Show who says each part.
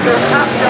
Speaker 1: Because after